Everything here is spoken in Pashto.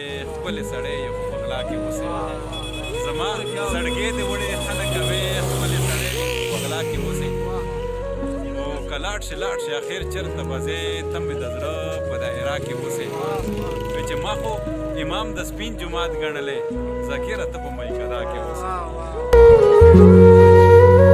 ښکلی سړی یې خو په غلا کې اوسې زما زړګی دې وړې خلک کوې ښکلی سړی یې خو په غلا کې اوسې خو که لاړ شې لاړ شې اخر چېرته به ځې ته مې د زړه په دایره کې اوسې وې چې ما خو امام د سپین جومات ګڼلی ذاکره ته په میکده کې اوسې